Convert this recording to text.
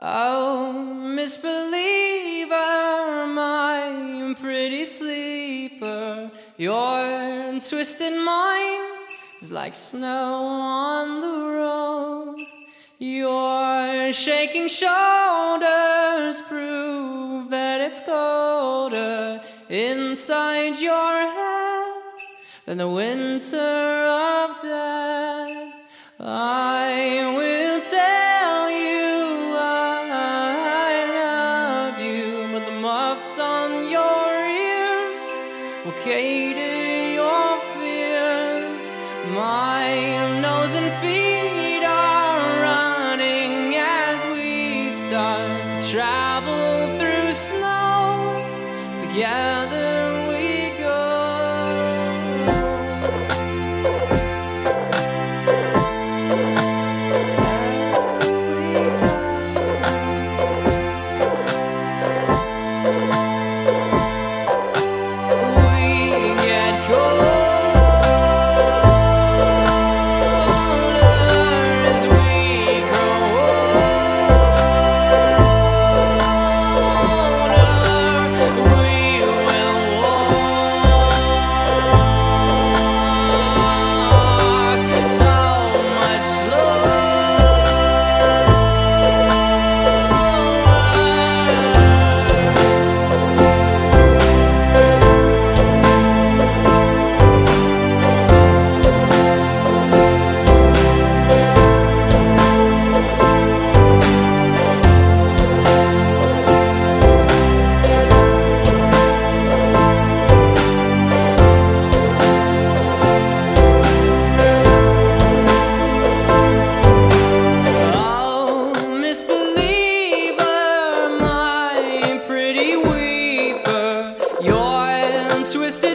Oh, Ms Believer, my pretty sleeper, your twisted mind is like snow on the road. Your shaking shoulders prove that it's colder inside your head than the winter of death. I on your ears will cater your fears. My nose and feet are running as we start to travel through snow together. twist